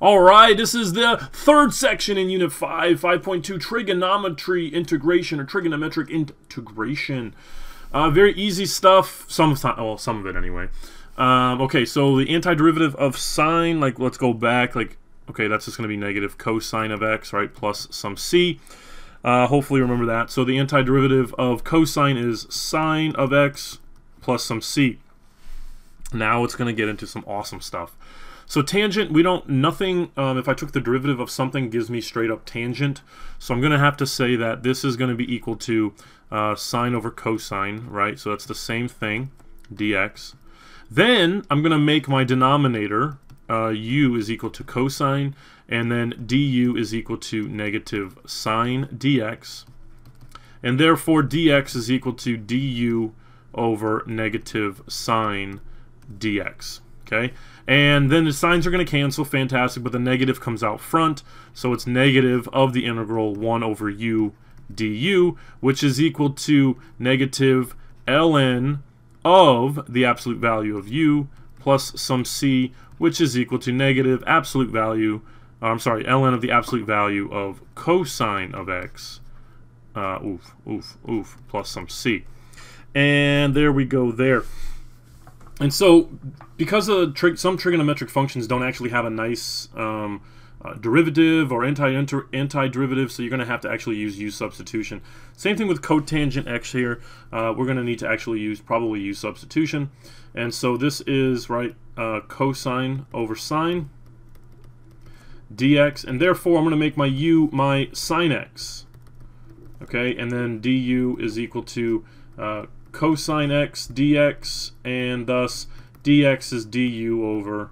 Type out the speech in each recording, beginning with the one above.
All right, this is the third section in Unit 5, 5.2, Trigonometry Integration, or Trigonometric Integration. Uh, very easy stuff, some of, well, some of it anyway. Um, okay, so the antiderivative of sine, like, let's go back, like, okay, that's just going to be negative cosine of x, right, plus some c. Uh, hopefully remember that. So the antiderivative of cosine is sine of x plus some c. Now it's going to get into some awesome stuff. So tangent, we don't, nothing, um, if I took the derivative of something, gives me straight up tangent. So I'm going to have to say that this is going to be equal to uh, sine over cosine, right? So that's the same thing, dx. Then I'm going to make my denominator, uh, u is equal to cosine, and then du is equal to negative sine dx. And therefore dx is equal to du over negative sine dx. Okay, and then the signs are going to cancel, fantastic, but the negative comes out front, so it's negative of the integral 1 over u du, which is equal to negative ln of the absolute value of u plus some c, which is equal to negative absolute value, uh, I'm sorry, ln of the absolute value of cosine of x, uh, oof, oof, oof, plus some c. And there we go there. And so, because of some trigonometric functions don't actually have a nice um, uh, derivative or anti-derivative, so you're going to have to actually use u substitution. Same thing with cotangent x here. Uh, we're going to need to actually use probably u substitution. And so this is, right, uh, cosine over sine dx, and therefore I'm going to make my u my sine x. Okay, and then du is equal to uh, cosine x dx, and thus dx is du over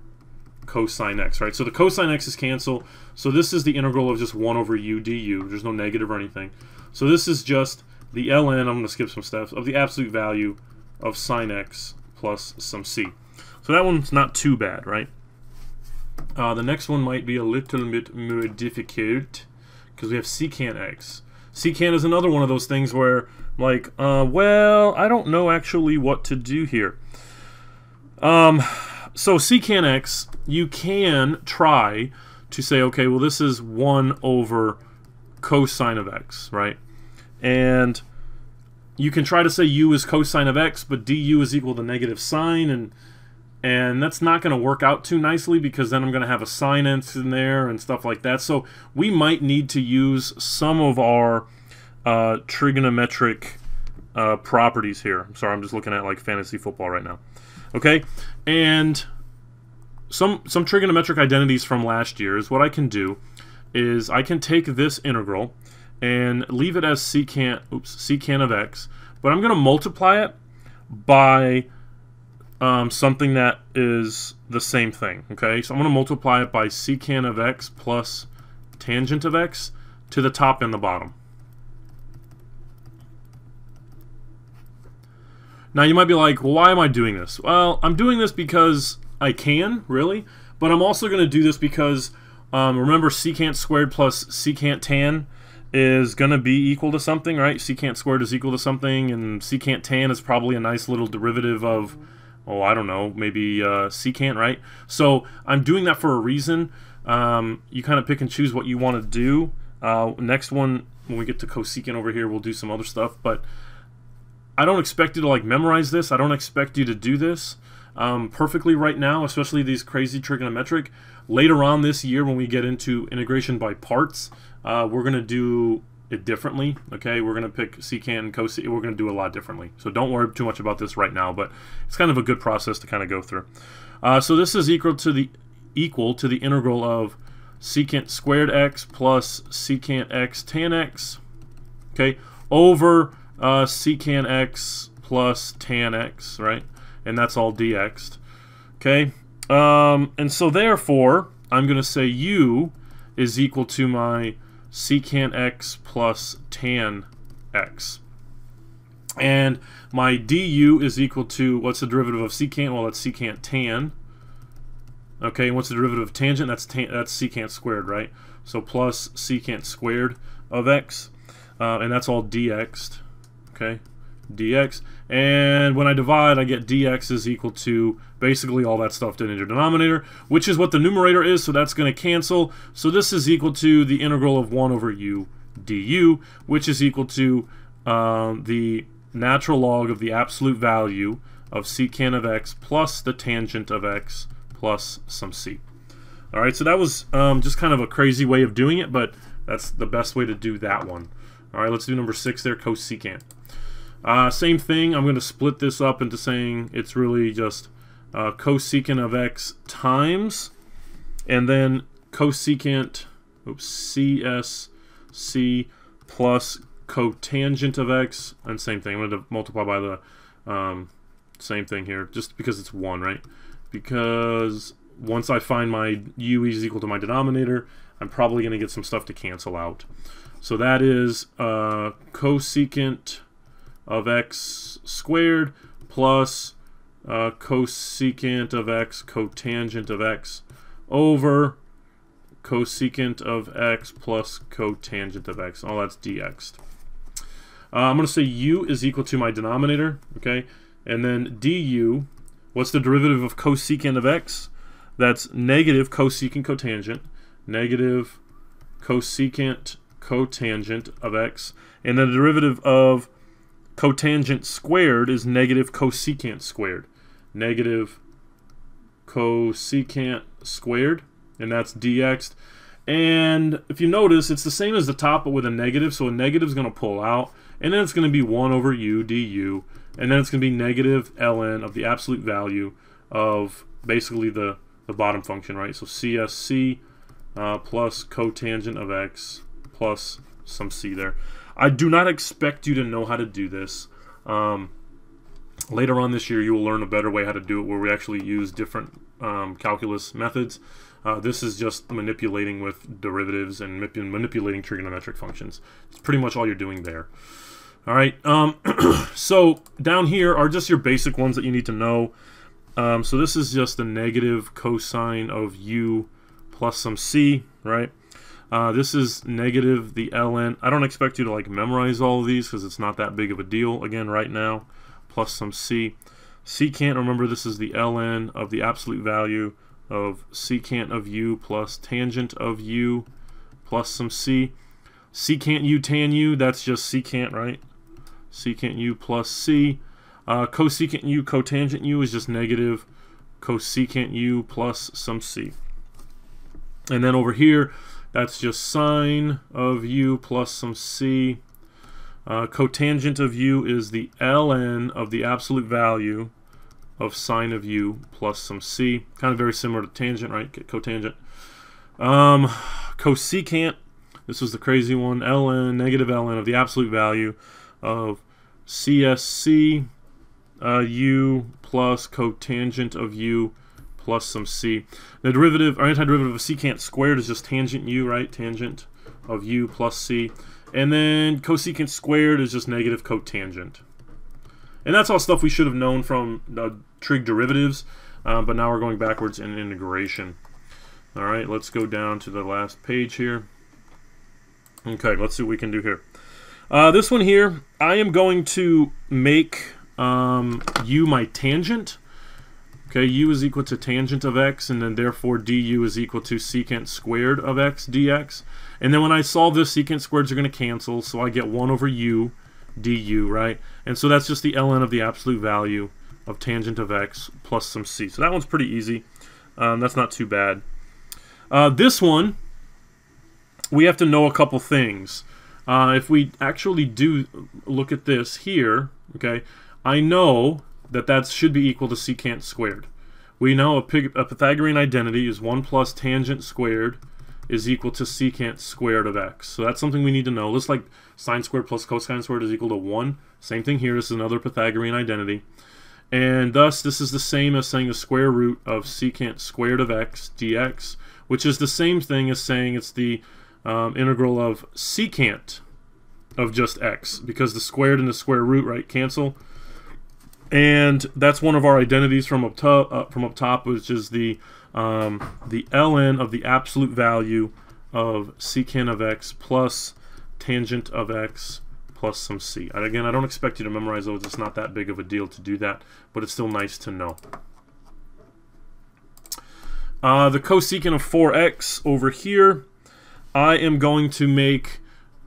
cosine x, right? So the cosine x's cancel, so this is the integral of just 1 over u du. There's no negative or anything. So this is just the ln, I'm going to skip some steps, of the absolute value of sine x plus some c. So that one's not too bad, right? Uh, the next one might be a little bit more difficult because we have secant x. Secant is another one of those things where like, uh, well, I don't know actually what to do here. Um, so x, you can try to say, okay, well, this is 1 over cosine of x, right? And you can try to say u is cosine of x, but du is equal to negative sine, and and that's not going to work out too nicely because then I'm going to have a sine in there and stuff like that. So we might need to use some of our uh, trigonometric uh, properties here. I'm sorry, I'm just looking at like fantasy football right now. Okay, and some some trigonometric identities from last year is what I can do is I can take this integral and leave it as secant oops secant of x, but I'm going to multiply it by um, something that is the same thing. Okay, so I'm going to multiply it by secant of x plus tangent of x to the top and the bottom. Now you might be like, well, why am I doing this? Well, I'm doing this because I can, really, but I'm also going to do this because, um, remember, secant squared plus secant tan is going to be equal to something, right? Secant squared is equal to something, and secant tan is probably a nice little derivative of, oh, I don't know, maybe uh, secant, right? So I'm doing that for a reason. Um, you kind of pick and choose what you want to do. Uh, next one, when we get to cosecant over here, we'll do some other stuff, but I don't expect you to like memorize this. I don't expect you to do this um, perfectly right now, especially these crazy trigonometric. Later on this year, when we get into integration by parts, uh, we're going to do it differently. Okay, we're going to pick secant and cosecant. We're going to do a lot differently. So don't worry too much about this right now, but it's kind of a good process to kind of go through. Uh, so this is equal to the equal to the integral of secant squared x plus secant x tan x. Okay, over uh, secant x plus tan x, right? And that's all dx. Okay? Um, and so therefore, I'm going to say u is equal to my secant x plus tan x. And my du is equal to, what's the derivative of secant? Well, that's secant tan. Okay, and what's the derivative of tangent? That's tan, that's secant squared, right? So plus secant squared of x, uh, and that's all dx okay? dx. And when I divide, I get dx is equal to basically all that stuff in the denominator, which is what the numerator is, so that's going to cancel. So this is equal to the integral of 1 over u du, which is equal to um, the natural log of the absolute value of secant of x plus the tangent of x plus some c. Alright, so that was um, just kind of a crazy way of doing it, but that's the best way to do that one. Alright, let's do number 6 there, cosecant. Uh, same thing, I'm going to split this up into saying it's really just uh, cosecant of x times, and then cosecant, oops, CSC plus cotangent of x, and same thing, I'm going to multiply by the um, same thing here, just because it's 1, right? Because once I find my u is equal to my denominator, I'm probably going to get some stuff to cancel out. So that is uh, cosecant of x squared plus uh, cosecant of x cotangent of x over cosecant of x plus cotangent of x. All that's dx. Uh, I'm going to say u is equal to my denominator, okay? And then du, what's the derivative of cosecant of x? That's negative cosecant cotangent, negative cosecant cotangent of x. And the derivative of cotangent squared is negative cosecant squared. Negative cosecant squared, and that's dx. And if you notice, it's the same as the top, but with a negative, so a negative is going to pull out, and then it's going to be 1 over u du, and then it's going to be negative ln of the absolute value of basically the, the bottom function, right? So CSC uh, plus cotangent of x plus some c there. I do not expect you to know how to do this. Um, later on this year, you will learn a better way how to do it where we actually use different um, calculus methods. Uh, this is just manipulating with derivatives and manipulating trigonometric functions. It's pretty much all you're doing there. All right, um, so down here are just your basic ones that you need to know. Um, so this is just the negative cosine of u plus some c, right? Uh, this is negative the ln. I don't expect you to like memorize all of these because it's not that big of a deal again right now. Plus some c. Secant, remember this is the ln of the absolute value of secant of u plus tangent of u plus some c. Secant u tan u, that's just secant, right? secant u plus c. Uh, cosecant u cotangent u is just negative cosecant u plus some c. And then over here, that's just sine of u plus some c. Uh, cotangent of u is the ln of the absolute value of sine of u plus some c. Kind of very similar to tangent, right? Cotangent. Um, cosecant, this was the crazy one, ln, negative ln of the absolute value of CSC uh, u plus cotangent of u plus some c. The derivative, or antiderivative of secant squared is just tangent u, right? Tangent of u plus c. And then cosecant squared is just negative cotangent. And that's all stuff we should have known from trig derivatives, uh, but now we're going backwards in integration. All right, let's go down to the last page here. Okay, let's see what we can do here. Uh, this one here, I am going to make um, u my tangent. Okay, u is equal to tangent of x, and then therefore du is equal to secant squared of x dx. And then when I solve this, secant squareds are going to cancel, so I get 1 over u du, right? And so that's just the ln of the absolute value of tangent of x plus some c. So that one's pretty easy. Um, that's not too bad. Uh, this one, we have to know a couple things. Uh, if we actually do look at this here, okay, I know that that should be equal to secant squared. We know a, a Pythagorean identity is 1 plus tangent squared is equal to secant squared of x. So that's something we need to know. Just like sine squared plus cosine squared is equal to 1. Same thing here. This is another Pythagorean identity. And thus, this is the same as saying the square root of secant squared of x dx, which is the same thing as saying it's the um, integral of secant of just x because the squared and the square root right cancel and that's one of our identities from up top uh, from up top which is the um, the ln of the absolute value of secant of x plus tangent of x plus some c. And again, I don't expect you to memorize those. It's not that big of a deal to do that, but it's still nice to know. Uh, the cosecant of 4x over here, I am going to make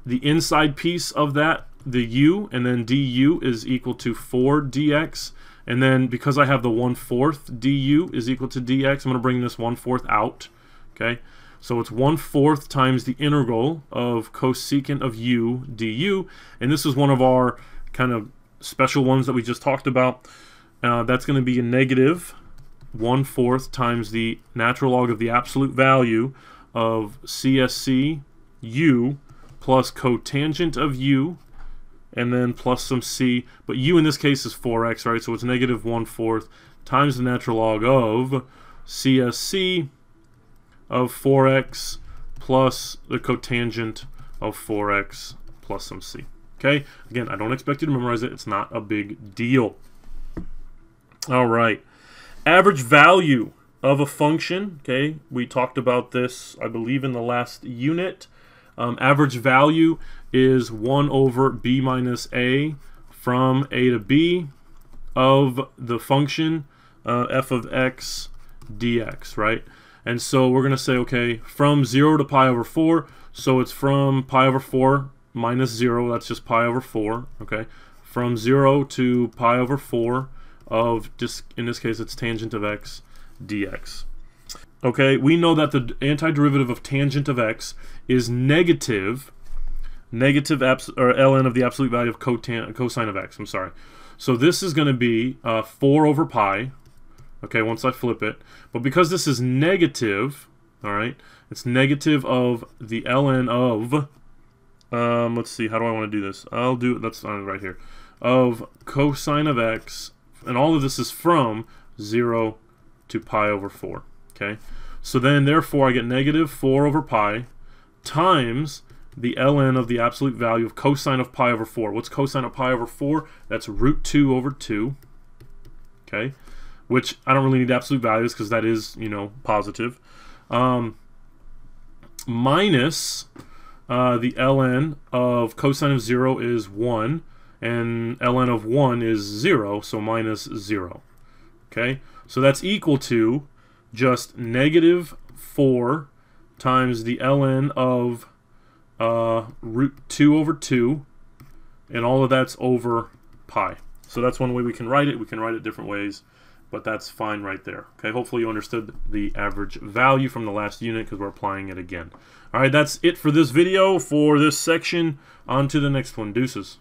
the inside piece of that the u, and then du is equal to 4 dx. And then because I have the 1 fourth du is equal to dx, I'm going to bring this 1 fourth out. Okay, so it's 1 fourth times the integral of cosecant of u du. And this is one of our kind of special ones that we just talked about. Uh, that's going to be a negative 1 fourth times the natural log of the absolute value of CSC u plus cotangent of u and then plus some c. But u in this case is 4x, right? So it's negative 1 fourth times the natural log of CSC of 4x plus the cotangent of 4x plus some c. Okay? Again, I don't expect you to memorize it. It's not a big deal. All right. Average value of a function, okay? We talked about this, I believe, in the last unit. Um, average value is 1 over b minus a from a to b of the function uh, f of x dx, right? And so we're going to say, okay, from 0 to pi over 4, so it's from pi over 4 minus 0, that's just pi over 4, okay? From 0 to pi over 4 of, just in this case, it's tangent of x dx. Okay, we know that the antiderivative of tangent of x is negative, negative abs or ln of the absolute value of cotan cosine of x. I'm sorry. So this is going to be uh, 4 over pi, okay, once I flip it. But because this is negative, all right, it's negative of the ln of, um, let's see, how do I want to do this? I'll do that's right here, of cosine of x, and all of this is from 0 to pi over 4, okay? So then, therefore, I get negative 4 over pi times the ln of the absolute value of cosine of pi over 4. What's cosine of pi over 4? That's root 2 over 2. Okay, which I don't really need absolute values because that is, you know, positive. Um, minus uh, the ln of cosine of 0 is 1, and ln of 1 is 0, so minus 0. Okay, so that's equal to just negative 4 times the ln of uh, root 2 over 2, and all of that's over pi. So that's one way we can write it. We can write it different ways, but that's fine right there. Okay, hopefully you understood the average value from the last unit because we're applying it again. All right, that's it for this video for this section. On to the next one. Deuces.